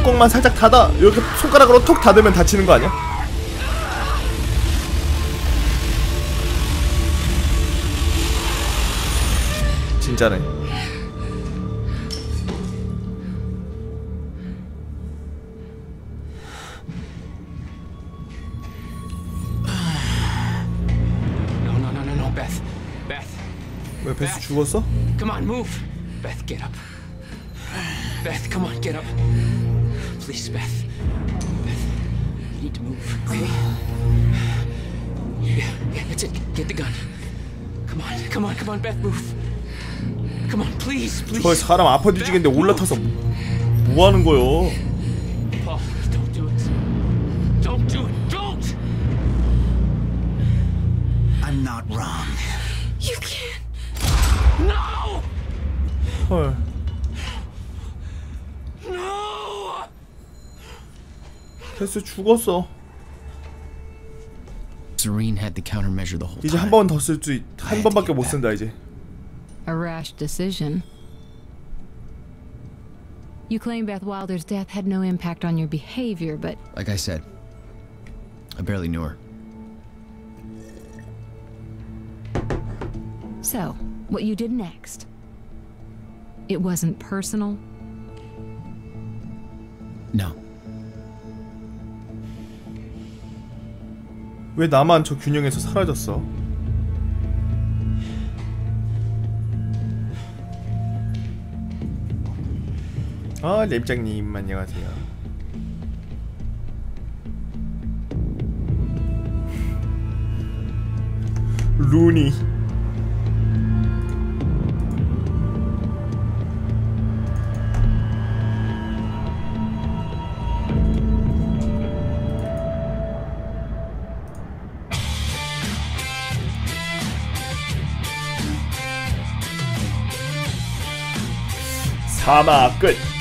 뚜껑만 살짝 닫아 이렇게 손가락으로 톡 닫으면 다치는 거 아니야? 진짜네 왜 베스 죽었어? come on, move. Beth, get up. Beth, come on, get up. Please, Beth. Beth, you need to move, okay? Yeah, yeah, that's it. Get the gun. Come on, come on, come on, Beth, move. Come on, please, please. 사람 아파 뒤지겠는데 올라타서 뭐 하는 거요? Paul, don't do it. Don't do it. Don't! I'm not wrong. You can't. No! 헐 베스 죽었어 Serene had the countermeasure the whole 이제 한 time. 번 더 쓸 수 한 번밖에 못 쓴다 이제 A rash decision. You claim Beth Wilder's death had no impact on your behavior, but Like I said, I barely knew her. so, what you did next? It wasn't personal? No. 왜 나만 저 균형에서 사라졌어? 아 랩장님 안녕하세요 루니 他妈的！